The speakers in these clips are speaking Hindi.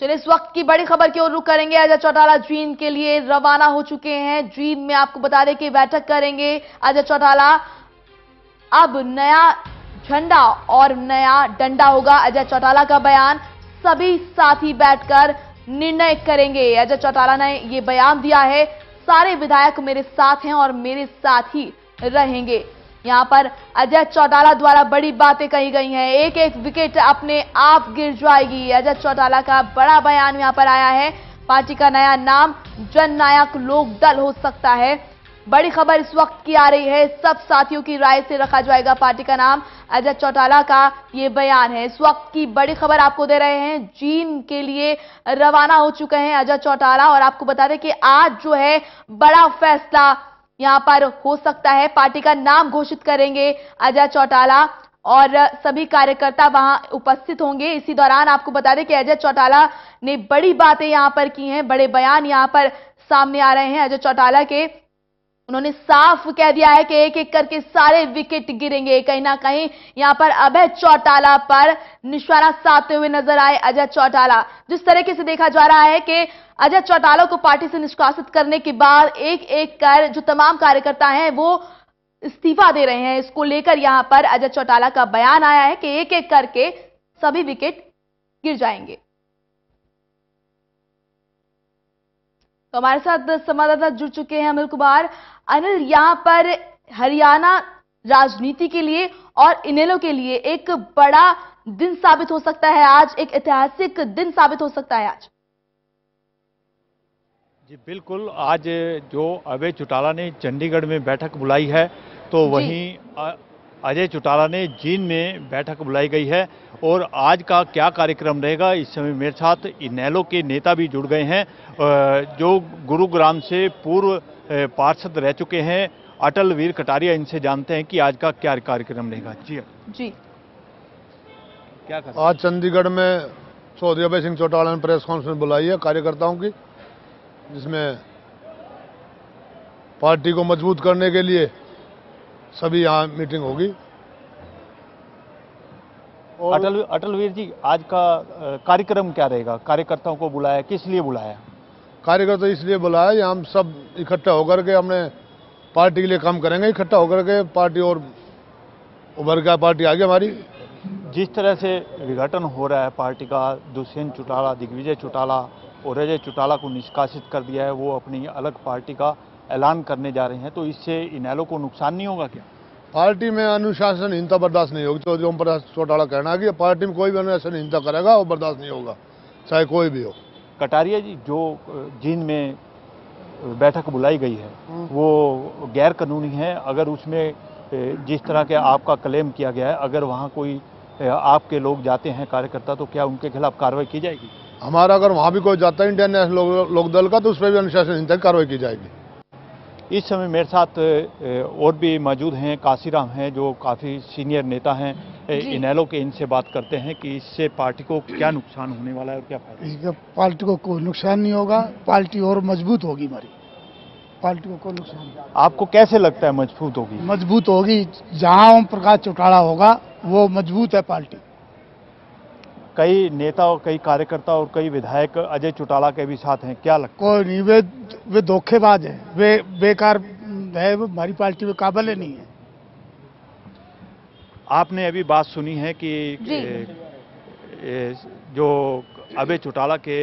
चलिए, इस वक्त की बड़ी खबर की ओर रुख करेंगे। अजय चौटाला जीन के लिए रवाना हो चुके हैं। जीन में आपको बता दें कि बैठक करेंगे अजय चौटाला। अब नया झंडा और नया डंडा होगा अजय चौटाला का बयान। सभी साथी बैठकर निर्णय करेंगे। अजय चौटाला ने ये बयान दिया है, सारे विधायक मेरे साथ हैं और मेरे साथ ही रहेंगे। यहाँ पर अजय चौटाला द्वारा बड़ी बातें कही गई हैं। एक एक विकेट अपने आप गिर जाएगी। अजय चौटाला का बड़ा बयान यहाँ पर आया है। पार्टी का नया नाम जन नायक लोक दल हो सकता है। बड़ी खबर इस वक्त की आ रही है। सब साथियों की राय से रखा जाएगा पार्टी का नाम। अजय चौटाला का ये बयान है। इस वक्त की बड़ी खबर आपको दे रहे हैं। जीन के लिए रवाना हो चुके हैं अजय चौटाला। और आपको बता दें कि आज जो है, बड़ा फैसला यहाँ पर हो सकता है पार्टी का नाम घोषित करेंगे अजय चौटाला और सभी कार्यकर्ता वहाँ उपस्थित होंगे। इसी दौरान आपको बता दें कि अजय चौटाला ने बड़ी बातें यहाँ पर की हैं, बड़े बयान यहाँ पर सामने आ रहे हैं। अजय चौटाला के उन्होंने साफ़ कह दिया है कि एक एक करके सारे विकेट गिरेंगे। कहीं ना कहीं यहाँ पर अभय चौटाला पर निशाना साधते हुए नज़र आए अजय चौटाला। जिस तरीके से देखा जा रहा है कि अजय चौटाला को पार्टी से निष्कासित करने के बाद एक एक कर जो तमाम कार्यकर्ता हैं, वो इस्तीफा दे रहे हैं। इसको लेकर यहाँ पर अजय चौटाला का बयान आया है कि एक एक करके सभी विकेट गिर जाएँगे। तो हमारे साथ संवाददाता जुड़ चुके हैं अनिल कुमार। अनिल यहाँ पर हरियाणा राजनीति के लिए और इनेलो के लिए एक बड़ा दिन साबित हो सकता है आज एक ऐतिहासिक दिन साबित हो सकता है आज। जी बिल्कुल। आज जो अभय चौटाला ने चंडीगढ़ में बैठक बुलाई है तो वहीं अजय चौटाला ने जीन में बैठक बुलाई गई है और आज का क्या कार्यक्रम रहेगा? इस समय मेरे साथ इनैलो के नेता भी जुड़ गए हैं जो गुरुग्राम से पूर्व पार्षद रह चुके हैं। अटल वीर कटारिया इनसे जानते हैं कि आज का क्या कार्यक्रम रहेगा। जी। जी। क्या कर आज चंडीगढ़ में चौधरी अभय सिंह चौटाला ने प्रेस कॉन्फ्रेंस बुलाई है कार्यकर्ताओं की जिसमें पार्टी को मज़बूत करने के लिए सभी यहाँ मीटिंग होगी। अटल अटल वीर जी आज का कार्यक्रम क्या रहेगा? कार्यकर्ताओं को बुलाया किस लिए बुलाया? कार्यकर्ता इसलिए बुलाया हम सब इकट्ठा होकर के हमने पार्टी के लिए काम करेंगे इकट्ठा होकर के पार्टी और उभर का पार्टी आगे हमारी। जिस तरह से विघटन हो रहा है पार्टी का दुष्यंत चौटाला दिग्विजय चौटाला और अजय चौटाला को निष्कासित कर दिया है वो अपनी अलग पार्टी का ऐलान करने जा रहे हैं तो इससे इनैलो को नुकसान नहीं होगा क्या? पार्टी में अनुशासनहीनता बर्दाश्त नहीं होगी चौधरी ओम प्रकाश चौटाला कहना है कि पार्टी में कोई भी अनुशासनहीनता करेगा वो बर्दाश्त नहीं होगा चाहे कोई भी हो। कटारिया जी जो जींद में बैठक बुलाई गई है हम्म। वो गैर कानूनी है अगर उसमें जिस तरह के आपका क्लेम किया गया है अगर वहाँ कोई आपके लोग जाते हैं कार्यकर्ता तो क्या उनके खिलाफ कार्रवाई की जाएगी? हमारा अगर वहाँ भी कोई जाता है इंडियन नेशनल लोकदल का तो उस पर भी अनुशासन कार्रवाई की जाएगी। इस समय मेरे साथ और भी मौजूद हैं काशीराम हैं जो काफ़ी सीनियर नेता हैं। इनेलो के इनसे बात करते हैं कि इससे पार्टी को क्या नुकसान होने वाला है और क्या फ़ायदा? पार्टी को कोई नुकसान नहीं होगा पार्टी और मज़बूत होगी हमारी। पार्टी को कोई नुकसान आपको कैसे लगता है मज़बूत होगी? मज़बूत होगी जहाँ ओम प्रकाश चौटाला होगा वो मज़बूत है पार्टी। कई नेता और कई कार्यकर्ता और कई विधायक अजय चौटाला के भी साथ हैं। क्या लगता कोई नहीं वे वे धोखेबाज है। वे बेकार है वो हमारी पार्टी में काबल नहीं है। आपने अभी बात सुनी है कि ए, ए, जो अभय चौटाला के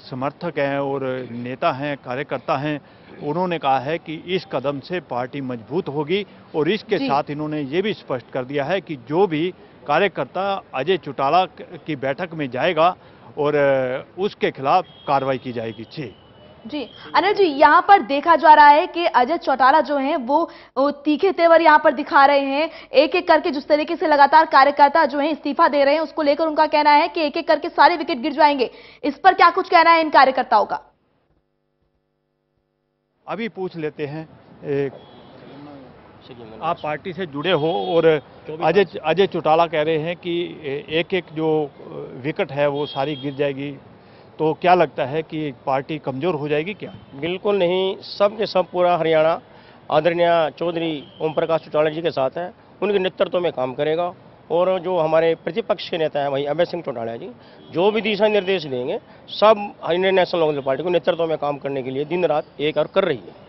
समर्थक हैं और नेता हैं कार्यकर्ता हैं उन्होंने कहा है कि इस कदम से पार्टी मज़बूत होगी और इसके साथ इन्होंने ये भी स्पष्ट कर दिया है कि जो भी कार्यकर्ता अजय चौटाला की बैठक में जाएगा और उसके खिलाफ कार्रवाई की जाएगी। जी। जी अनिल जी यहाँ पर देखा जा रहा है कि अजय चौटाला जो हैं वो, तीखे तेवर यहाँ पर दिखा रहे हैं। एक एक करके जिस तरीके से लगातार कार्यकर्ता जो है इस्तीफा दे रहे हैं उसको लेकर उनका कहना है कि एक एक करके सारे विकेट गिर जाएँगे। इस पर क्या कुछ कहना है इन कार्यकर्ताओं का? अभी पूछ लेते हैं आप पार्टी से जुड़े हो और अजय अजय चौटाला कह रहे हैं कि एक एक जो विकेट है वो सारी गिर जाएगी। तो क्या लगता है कि पार्टी कमज़ोर हो जाएगी क्या? बिल्कुल नहीं। सब के सब पूरा हरियाणा आदरणीय चौधरी ओम प्रकाश चौटाला जी के साथ है। उनके नेतृत्व में काम करेगा। और जो हमारे प्रतिपक्ष के नेता हैं वही अभय सिंह चौटाला जी जो भी दिशा निर्देश देंगे सब इंडियन नेशनल कांग्रेस पार्टी को नेतृत्व में काम करने के लिए दिन रात एक और कर रही है।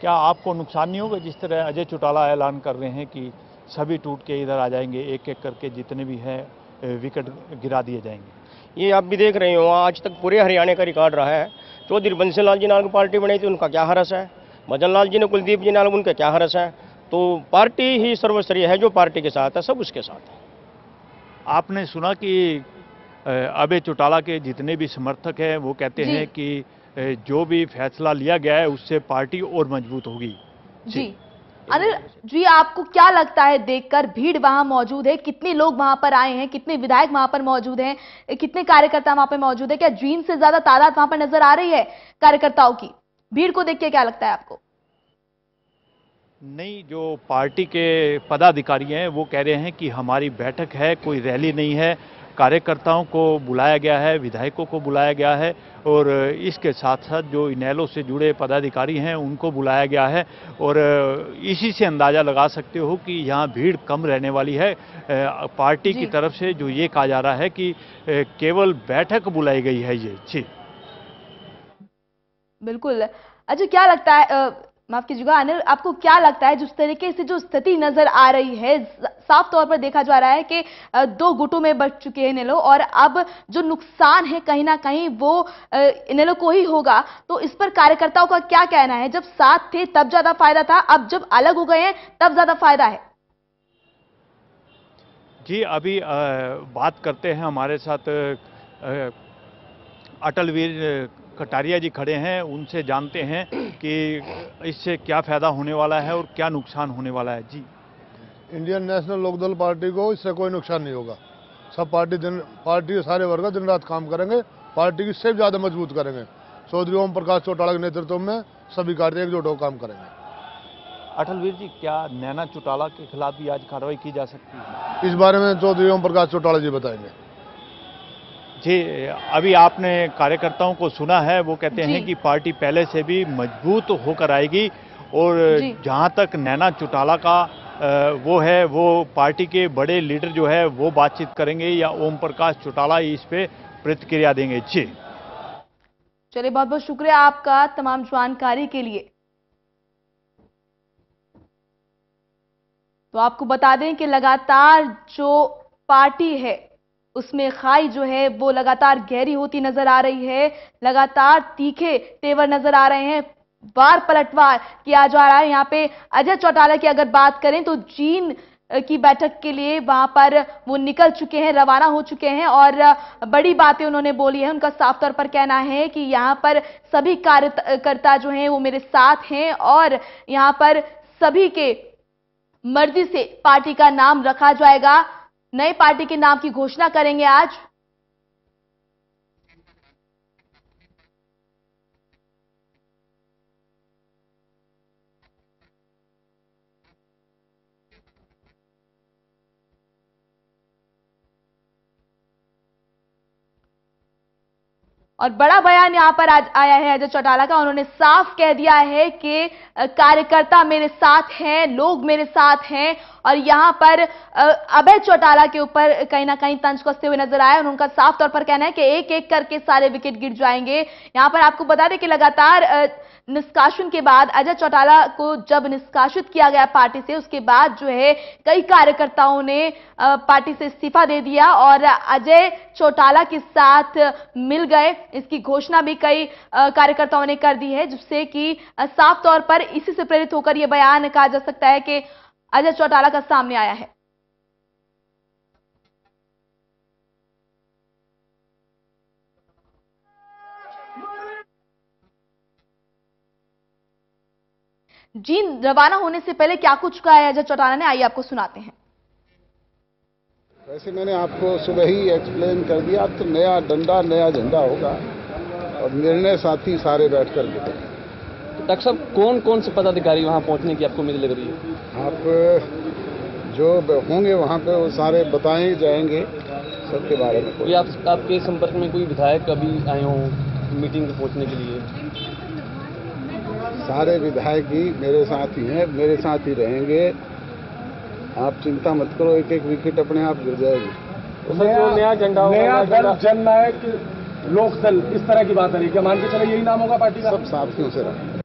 क्या आपको नुकसान नहीं होगा जिस तरह अजय चौटाला ऐलान कर रहे हैं कि सभी टूट के इधर आ जाएँगे एक एक करके जितने भी हैं विकेट गिरा दिए जाएँगे? ये आप भी देख रहे हो आज तक पूरे हरियाणा का रिकॉर्ड रहा है। चौधरी बंसीलाल जी नाल पार्टी बनाई थी उनका क्या हरस है? मदन लाल जी ने कुलदीप जी नाल उनका क्या हरस है? तो पार्टी ही सर्वस्तरीय है जो पार्टी के साथ है सब उसके साथ है। आपने सुना कि अ, अभय चौटाला के जितने भी समर्थक हैं वो कहते हैं कि जो भी फैसला लिया गया है उससे पार्टी और मज़बूत होगी। जी। अनिल जी आपको क्या लगता है देखकर भीड़ वहाँ मौजूद है? कितने लोग वहाँ पर आए हैं? कितने विधायक वहाँ पर मौजूद हैं? कितने कार्यकर्ता वहाँ पर मौजूद है? क्या जीन से ज़्यादा तादाद वहाँ पर नज़र आ रही है कार्यकर्ताओं की? भीड़ को देख के क्या लगता है आपको? नहीं जो पार्टी के पदाधिकारी हैं वो कह रहे हैं कि हमारी बैठक है कोई रैली नहीं है। कार्यकर्ताओं को बुलाया गया है विधायकों को बुलाया गया है और इसके साथ साथ जो इनेलो से जुड़े पदाधिकारी हैं उनको बुलाया गया है और इसी से अंदाज़ा लगा सकते हो कि यहाँ भीड़ कम रहने वाली है। पार्टी की तरफ़ से जो ये कहा जा रहा है कि केवल बैठक बुलाई गई है ये। जी। बिल्कुल। अच्छा क्या लगता है माफ़ कीजिएगा अनिल आपको क्या लगता है जिस तरीके से जो स्थिति नज़र आ रही है साफ़ तौर पर देखा जा रहा है कि दो गुटों में बट चुके हैं इनेलो और अब जो नुकसान है कहीं ना कहीं वो इनेलो को ही होगा। तो इस पर कार्यकर्ताओं का क्या कहना है? जब साथ थे तब ज़्यादा फ़ायदा था अब जब अलग हो गए हैं तब ज़्यादा फ़ायदा है। जी अभी अ, बात करते हैं हमारे साथ अटल वीर कटारिया जी खड़े हैं उनसे जानते हैं कि इससे क्या फ़ायदा होने वाला है और क्या नुकसान होने वाला है। जी। इंडियन नेशनल लोकदल पार्टी को इससे कोई नुकसान नहीं होगा। सब पार्टी दिन पार्टी के सारे वर्ग दिन रात काम करेंगे पार्टी की सिर्फ़ ज़्यादा मज़बूत करेंगे। चौधरी ओम प्रकाश चौटाला के नेतृत्व में सभी कार्य एकजुट होकर काम करेंगे। अटल वीर जी क्या नैना चौटाला के खिलाफ भी आज कार्रवाई की जा सकती है? इस बारे में चौधरी ओम प्रकाश चौटाला जी बताएँगे। जी अभी आपने कार्यकर्ताओं को सुना है वो कहते हैं कि पार्टी पहले से भी मज़बूत होकर आएगी और। जहाँ तक नैना चौटाला का वो है वो पार्टी के बड़े लीडर जो है वो बातचीत करेंगे या ओम प्रकाश चौटाला इस पे प्रतिक्रिया देंगे। जी। चलिए बहुत बहुत शुक्रिया आपका तमाम जानकारी के लिए। तो आपको बता दें कि लगातार जो पार्टी है उसमें खाई जो है, वो लगातार गहरी होती नज़र आ रही है। लगातार तीखे तेवर नज़र आ रहे हैं। वार पलटवार किया जा रहा है। यहाँ पे अजय चौटाला की अगर बात करें तो जीन की बैठक के लिए वहाँ पर वो निकल चुके हैं, रवाना हो चुके हैं। और बड़ी बातें उन्होंने बोली है। उनका साफ़ तौर पर कहना है कि यहाँ पर सभी कार्यकर्ता जो हैं, वो मेरे साथ हैं। और यहाँ पर सभी के मर्ज़ी से पार्टी का नाम रखा जाएगा। नई पार्टी के नाम की घोषणा करेंगे आज। और बड़ा बयान यहाँ पर आज आया है, अजय चौटाला का। उन्होंने साफ़ कह दिया है कि कार्यकर्ता मेरे साथ हैं, लोग मेरे साथ हैं, और यहाँ पर अभय चौटाला के ऊपर कहीं ना कहीं तंज कसते हुए नज़र आए, और उनका साफ़ तौर पर कहना है कि एक एक करके सारे विकेट गिर जाएँगे। यहाँ पर आपको बता दें कि लगातार निष्कासन के बाद, अजय चौटाला को जब निष्कासित किया गया पार्टी से, उसके बाद जो है, कई कार्यकर्ताओं ने पार्टी से इस्तीफा दे दिया और अजय चौटाला के साथ मिल गए। इसकी घोषणा भी कई कार्यकर्ताओं ने कर दी है, जिससे कि साफ़ तौर पर इसी से प्रेरित होकर यह बयान कहा जा सकता है कि अजय चौटाला का सामने आया है। जीन रवाना होने से पहले क्या कुछ कहा है? अजय चौटाला ने आइए आपको सुनाते हैं। वैसे मैंने आपको सुबह ही एक्सप्लेन कर दिया अब तो नया डंडा नया झंडा होगा। और निर्णय साथी सारे बैठ कर के करेंगे। तो डॉक्टर साहब कौन कौन से पदाधिकारी वहाँ पहुँचने की आपको उम्मीद लग रही है? आप जो होंगे वहाँ पे वो सारे बताए जाएँगे सबके बारे में। कोई आप आपके संपर्क में कोई विधायक अभी आए हों मीटिंग पहुँचने के लिए? सारे विधायक ही मेरे साथ ही हैं मेरे साथ ही रहेंगे। आप चिंता मत करो एक एक विकेट अपने आप गिर जाएगी। तो नया झंडा होगा नया नया दल झंडा जननायक लोक दल इस तरह की बात आ है क्या मान के चले यही नाम होगा पार्टी का? सब साथियों से रहा।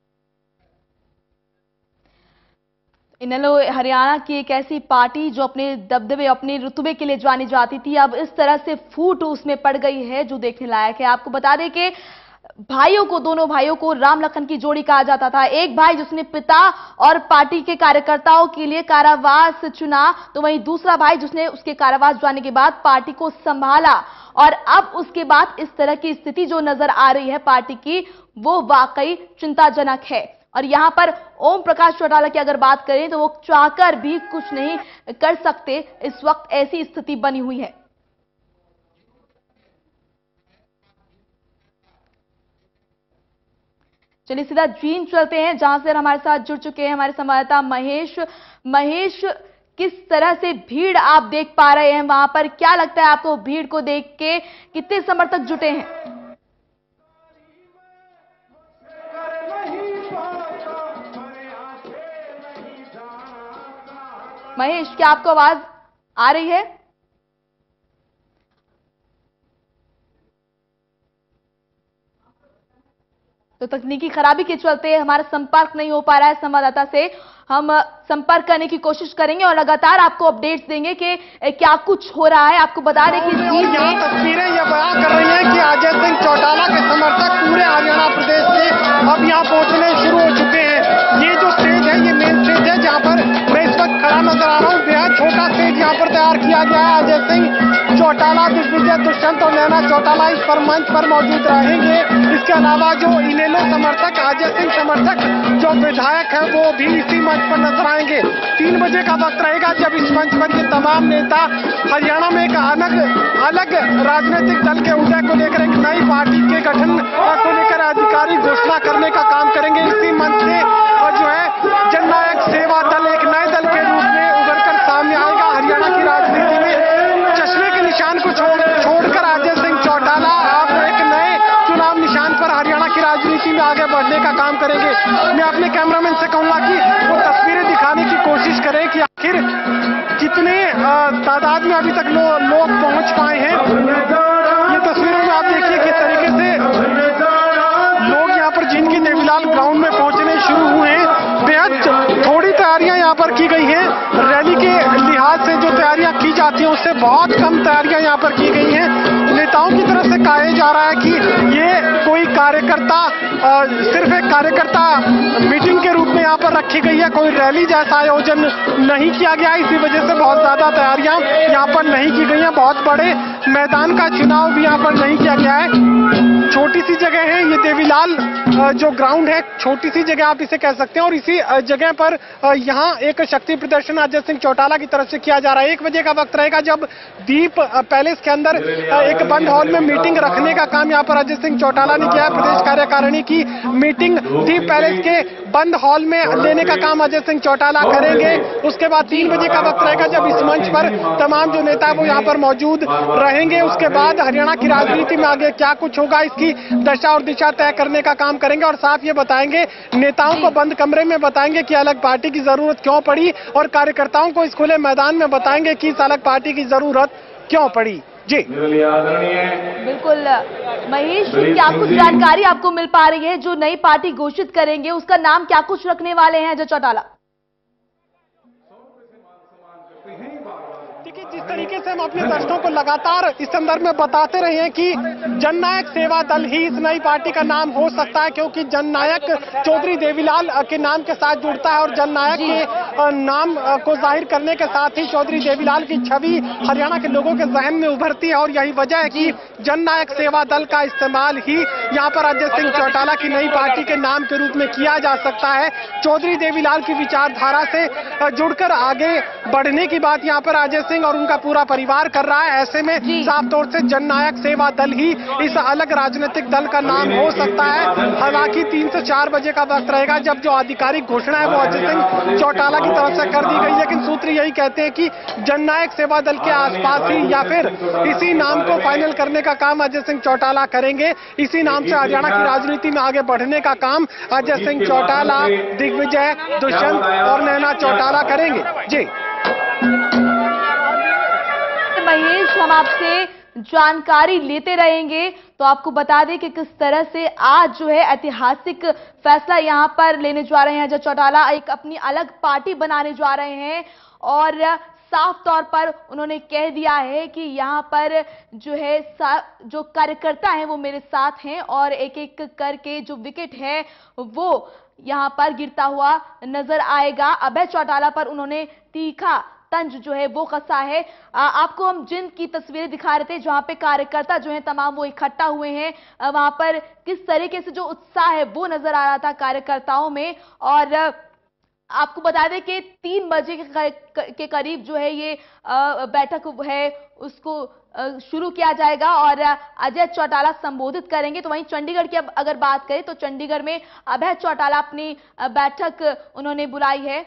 इनेलो हरियाणा की एक ऐसी पार्टी जो अपने दबदबे अपने रुतबे के लिए जानी जाती थी अब इस तरह से फूट उसमें पड़ गई है जो देखने लायक है। आपको बता दें कि भाइयों को, दोनों भाइयों को राम लखन की जोड़ी कहा जाता था। एक भाई जिसने पिता और पार्टी के कार्यकर्ताओं के लिए कारावास चुना तो वहीं दूसरा भाई जिसने उसके कारावास जाने के बाद पार्टी को संभाला। और अब उसके बाद इस तरह की स्थिति जो नज़र आ रही है पार्टी की, वो वाकई चिंताजनक है। और यहाँ पर ओम प्रकाश चौटाला की अगर बात करें तो वो चाहकर भी कुछ नहीं कर सकते। इस वक्त ऐसी स्थिति बनी हुई है। चलिए सीधा जीन चलते हैं, जहाँ से हमारे साथ जुड़ चुके हैं हमारे संवाददाता महेश। महेश, किस तरह से भीड़ आप देख पा रहे हैं? वहाँ पर क्या लगता है आपको भीड़ को देख के कितने समर्थक जुटे हैं? महेश, क्या आपको आवाज़ आ रही है? तो तकनीकी खराबी के चलते हमारा संपर्क नहीं हो पा रहा है संवाददाता से। हम संपर्क करने की कोशिश करेंगे और लगातार आपको अपडेट्स देंगे कि क्या कुछ हो रहा है। आपको बता दें कि यहाँ तस्वीरें ये बयां कर रही हैं कि अजय सिंह चौटाला के समर्थक पूरे हरियाणा प्रदेश से अब यहाँ पहुँचने शुरू हो चुके हैं। ये जो यहाँ पर तैयार किया गया है। अजय सिंह, चौटाला दिग्विजय दुष्यंत और नैना चौटाला इस पर मंच पर मौजूद रहेंगे। इसके अलावा जो इनेलो समर्थक, अजय सिंह समर्थक, जो विधायक है, वो भी इसी मंच पर नज़र आएँगे। तीन बजे का वक्त रहेगा जब इस मंच पर ये तमाम नेता हरियाणा में एक अलग अलग राजनीतिक दल के उदय को लेकर एक नई पार्टी के गठन को लेकर आधिकारिक घोषणा करने का काम करेंगे। इसी मंच से करेंगे। मैं अपने कैमरामैन से कहूँगा कि वो तस्वीरें दिखाने की कोशिश करें कि आखिर कितने तादाद में अभी तक लो, लोग पहुँच पाए हैं। ये तस्वीरों में आप देखिए किस तरीके से लोग यहाँ पर जिनकी देवीलाल ग्राउंड में पहुँचने शुरू हुए हैं। बेहद थोड़ी तैयारियाँ यहाँ पर की गई हैं। उससे बहुत कम तैयारियाँ यहाँ पर की गई हैं। नेताओं की तरफ़ से कहा जा रहा है कि ये कोई कार्यकर्ता सिर्फ़ एक कार्यकर्ता मीटिंग के रूप में यहाँ पर रखी गई है। कोई रैली जैसा आयोजन नहीं किया गया। इसी वजह से बहुत ज़्यादा तैयारियाँ यहाँ पर नहीं की गई हैं। बहुत बड़े मैदान का चुनाव भी यहाँ पर नहीं किया गया है। छोटी सी जगह है ये देवीलाल जो ग्राउंड है, छोटी सी जगह आप इसे कह सकते हैं। और इसी जगह पर यहाँ एक शक्ति प्रदर्शन अजय सिंह चौटाला की तरफ़ से किया जा रहा है। एक बजे का वक्त रहेगा जब दीप पैलेस के अंदर एक बंद हॉल में मीटिंग रखने का काम यहाँ पर अजय सिंह चौटाला ने किया है। प्रदेश कार्यकारिणी की मीटिंग दीप पैलेस के बंद हॉल में लेने का काम अजय सिंह चौटाला करेंगे। उसके बाद तीन बजे का वक्त रहेगा जब इस मंच पर तमाम जो नेता है वो यहाँ पर मौजूद रहेंगे। उसके बाद हरियाणा की राजनीति में आगे क्या कुछ होगा इसकी दशा और दिशा तय करने का काम करेंगे और साथ ये बताएँगे नेताओं को बंद कमरे में बताएँगे कि अलग पार्टी की ज़रूरत क्यों पड़ी और कार्यकर्ताओं को इस खुले मैदान में बताएँगे कि इस अलग पार्टी की ज़रूरत क्यों पड़ी। जी। बिल्कुल महेश क्या कुछ जानकारी आपको मिल पा रही है जो नई पार्टी घोषित करेंगे? उसका नाम क्या कुछ रखने वाले हैं अजय चौटाला? देखिए जिस तरीके से हम अपने दर्शकों को लगातार इस संदर्भ में बताते रहे हैं कि जननायक सेवा दल ही इस नई पार्टी का नाम हो सकता है क्योंकि जननायक चौधरी देवीलाल के नाम के साथ जुड़ता है और जननायक के नाम को ज़ाहिर करने के साथ ही चौधरी देवीलाल की छवि हरियाणा के लोगों के जहन में उभरती है और यही वजह है कि जननायक सेवा दल का इस्तेमाल ही यहाँ पर अजय सिंह चौटाला की नई पार्टी के नाम के रूप में किया जा सकता है। चौधरी देवीलाल की विचारधारा से जुड़कर आगे बढ़ने की बात यहाँ पर अजय सिंह और उनका पूरा परिवार कर रहा है। ऐसे में साफ़ तौर से जननायक सेवा दल ही इस अलग राजनीतिक दल का नाम हो सकता है। हालाँकि तीन से चार बजे का वक्त रहेगा जब जो आधिकारिक घोषणा है वो अजय सिंह चौटाला की से कर दी गई, लेकिन सूत्र यही कहते हैं कि जननायक सेवा दल के आसपास ही या फिर इसी नाम को फाइनल करने का काम अजय सिंह चौटाला करेंगे। इसी नाम से हरियाणा की राजनीति में आगे बढ़ने का काम अजय सिंह चौटाला, दिग्विजय, दुष्यंत और नैना चौटाला करेंगे। जी। महेश, हम आपसे जानकारी लेते रहेंगे। तो आपको बता दें कि किस तरह से आज जो है ऐतिहासिक फैसला यहाँ पर लेने जा रहे हैं। अजय चौटाला एक अपनी अलग पार्टी बनाने जा रहे हैं और साफ़ तौर पर उन्होंने कह दिया है कि यहाँ पर जो है जो कार्यकर्ता हैं वो मेरे साथ हैं और एक एक करके जो विकेट है वो यहाँ पर गिरता हुआ नज़र आएगा। अभय चौटाला पर उन्होंने तीखा तंज जो है वो कसा है। आपको हम जिन की तस्वीरें दिखा रहे थे जहाँ पे कार्यकर्ता जो है तमाम वो इकट्ठा हुए हैं। वहाँ पर किस तरीके से जो उत्साह है वो नज़र आ रहा था कार्यकर्ताओं में। और आपको बता दें कि तीन बजे के करीब जो है ये बैठक है, उसको शुरू किया जाएगा। और अजय चौटाला संबोधित करेंगे। तो वहीं चंडीगढ़ की अब अगर बात करें तो चंडीगढ़ में अभय चौटाला अपनी बैठक उन्होंने बुलाई है।